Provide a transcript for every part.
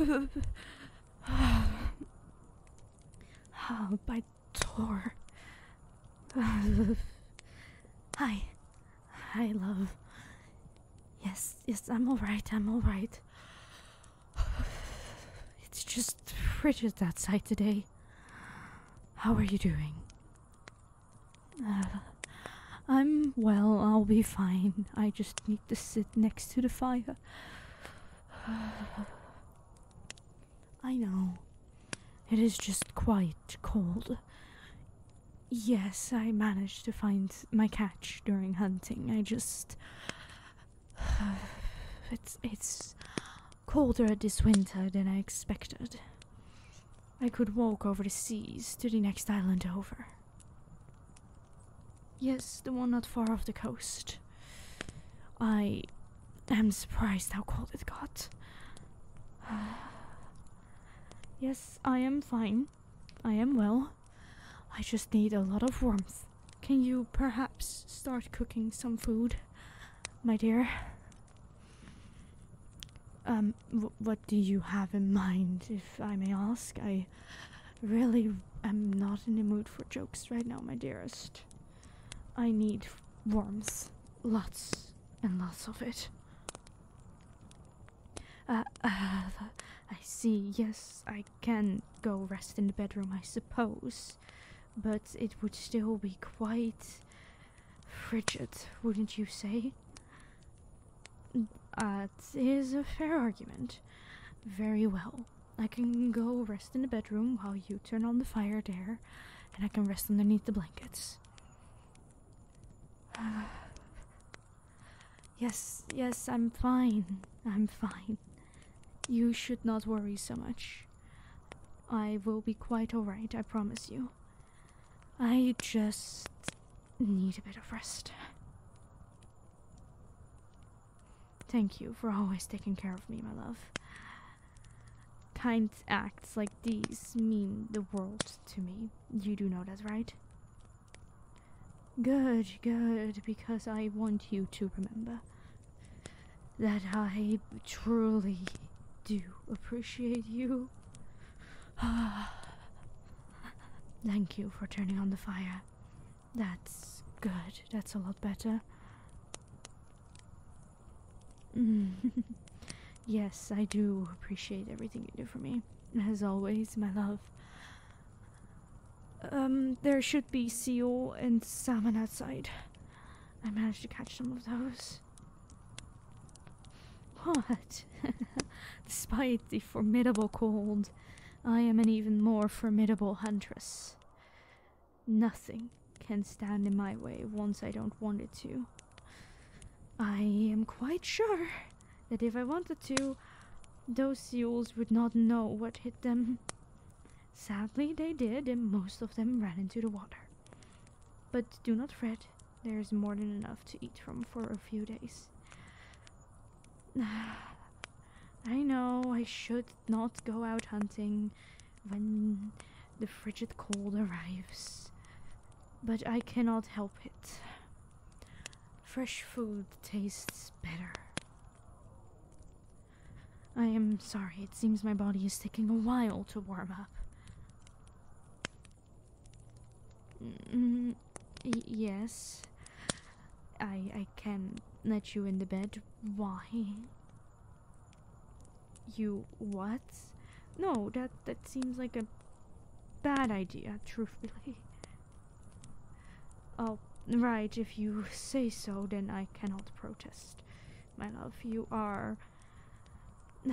oh, by Thor. Hi. Hi, love. Yes, yes, I'm alright, I'm alright. It's just frigid outside today. How are you doing? Uh, I'm well, I'll be fine. I just need to sit next to the fire. I know. It is just quite cold. Yes, I managed to find my catch during hunting. I just. It's. It's colder this winter than I expected. I could walk over the seas to the next island over. Yes, the one not far off the coast. I am surprised how cold it got. yes, I am fine. I am well. I just need a lot of warmth. Can you perhaps start cooking some food, my dear? Um, what do you have in mind, if I may ask? I really am not in the mood for jokes right now, my dearest. I need warmth. Lots and lots of it. Uh, uh, I see. Yes, I can go rest in the bedroom, I suppose. But it would still be quite frigid, wouldn't you say? That is a fair argument. Very well. I can go rest in the bedroom while you turn on the fire there, and I can rest underneath the blankets. yes, yes, I'm fine. I'm fine. You should not worry so much. I will be quite alright, I promise you. I just need a bit of rest. Thank you for always taking care of me, my love. Kind acts like these mean the world to me. You do know that, right? Good, good, because I want you to remember that I truly do appreciate you. Thank you for turning on the fire. That's good. That's a lot better. yes, I do appreciate everything you do for me. As always, my love. Um, there should be seal and salmon outside. I managed to catch some of those. What? Despite the formidable cold, I am an even more formidable huntress. Nothing can stand in my way once I don't want it to. I am quite sure that if I wanted to, those seals would not know what hit them. Sadly, they did, and most of them ran into the water. But do not fret, there is more than enough to eat from for a few days. I know I should not go out hunting when the frigid cold arrives, but I cannot help it. Fresh food tastes better. I am sorry, it seems my body is taking a while to warm up. Mm, yes. I I can let you in the bed. Why? You what? No, that that seems like a bad idea, truthfully. Oh, right, if you say so, then I cannot protest. My love, you are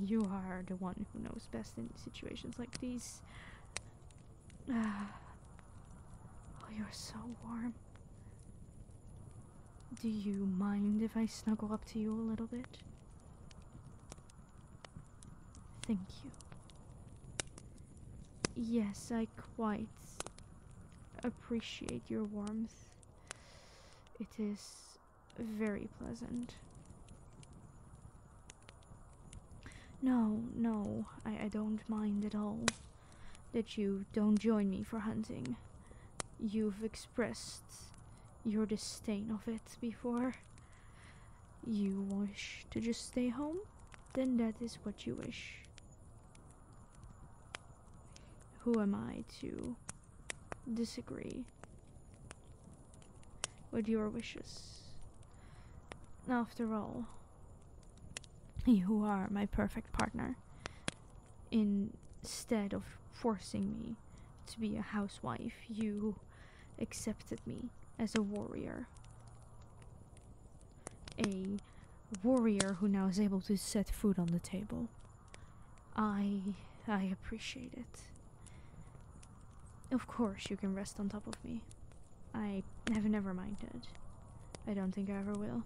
you are the one who knows best in situations like these. oh, you're so warm. Do you mind if I snuggle up to you a little bit? Thank you. Yes, I quite appreciate your warmth. It is very pleasant. No, no, I, I don't mind at all that you don't join me for hunting. You've expressed your disdain of it before. You wish to just stay home? then that is what you wish. Who am I to disagree with your wishes? After all, you are my perfect partner. Instead of forcing me to be a housewife, you accepted me as a warrior. A warrior who now is able to set food on the table. I I appreciate it. Of course you can rest on top of me. I have never minded. I don't think I ever will.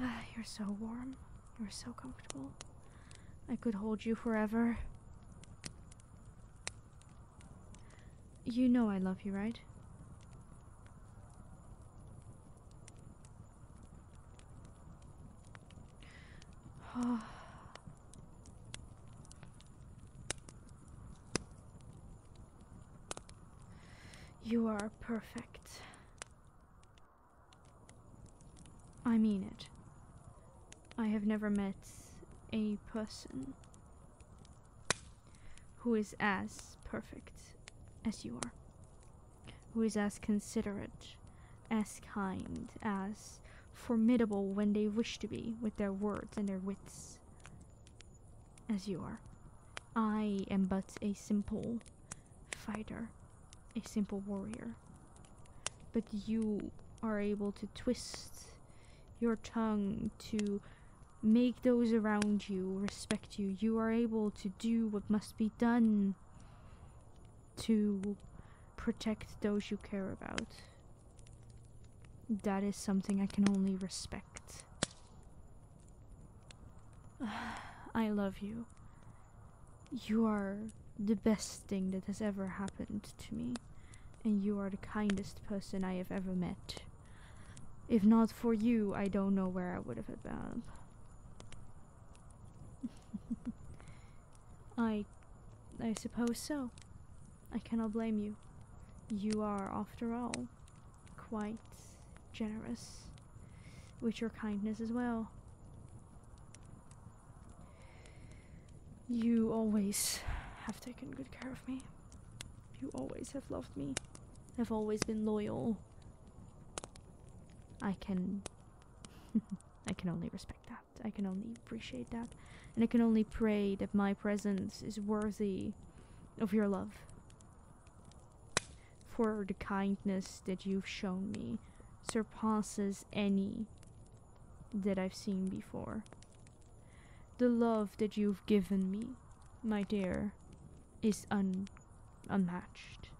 Ah, you're so warm. You're so comfortable. I could hold you forever. You know I love you, right? you are perfect. I mean it. I have never met a person who is as perfect as you are, who is as considerate, as kind, as formidable when they wish to be with their words and their wits, as you are. I am but a simple fighter, a simple warrior. But you are able to twist your tongue to make those around you respect you. You are able to do what must be done to protect those you care about. That is something I can only respect. I love you. You are the best thing that has ever happened to me, and you are the kindest person I have ever met. If not for you, I don't know where I would have been. I I suppose so. I cannot blame you. You are, after all, quite generous with your kindness as well. You always have taken good care of me. You always have loved me, have always been loyal. I can. I can only respect that. I can only appreciate that. And I can only pray that my presence is worthy of your love. For the kindness that you've shown me surpasses any that I've seen before. The love that you've given me, my dear, is un unmatched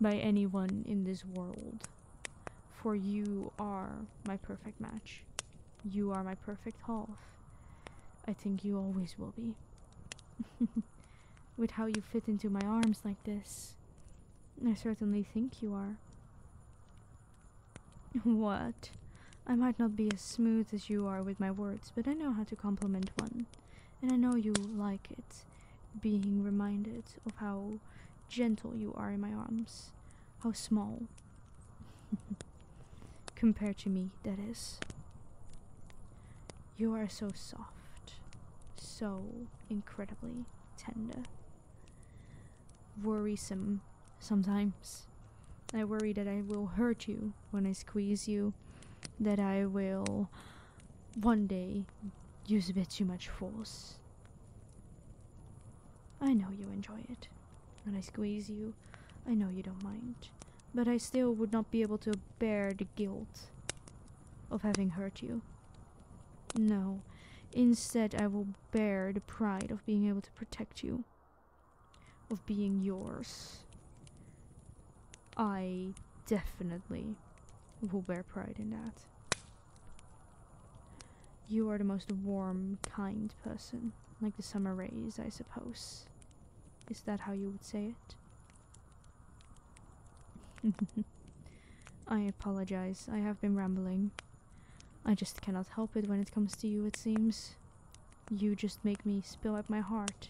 by anyone in this world. For you are my perfect match. You are my perfect half. I think you always will be. With how you fit into my arms like this, I certainly think you are. What? I might not be as smooth as you are with my words, but I know how to compliment one. And I know you like it, being reminded of how gentle you are in my arms. How small. Compared to me, that is. You are so soft, so incredibly tender. Worrisome sometimes. I worry that I will hurt you when I squeeze you, that I will one day use a bit too much force. I know you enjoy it. When I squeeze you, I know you don't mind. But I still would not be able to bear the guilt of having hurt you. No, instead, I will bear the pride of being able to protect you, of being yours. I definitely will bear pride in that. You are the most warm, kind person, like the summer rays, I suppose. Is that how you would say it? I apologize, I have been rambling. I just cannot help it when it comes to you, it seems. You just make me spill out my heart.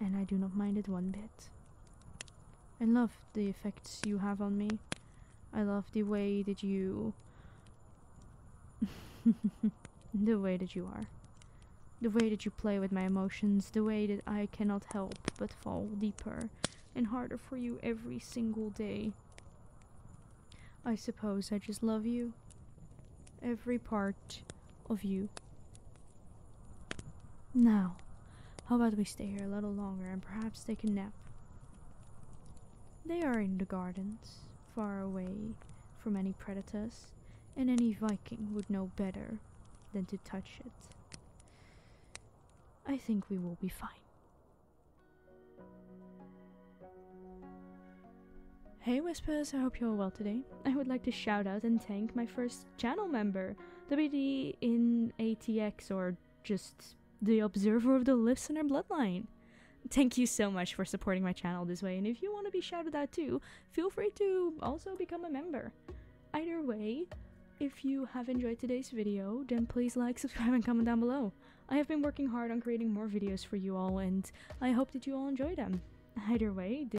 And I do not mind it one bit. I love the effects you have on me. I love the way that you. the way that you are. The way that you play with my emotions, the way that I cannot help but fall deeper and harder for you every single day. I suppose I just love you. Every part of you. Now, how about we stay here a little longer and perhaps take a nap? They are in the gardens, far away from any predators, and any Viking would know better than to touch it. I think we will be fine. Hey Whispers, I hope you're well today. I would like to shout out and thank my first channel member, WD in AXT, or just the observer of the listener bloodline. Thank you so much for supporting my channel this way, and if you want to be shouted out too, feel free to also become a member. Either way, if you have enjoyed today's video, then please like, subscribe, and comment down below. I have been working hard on creating more videos for you all, and I hope that you all enjoy them. Either way,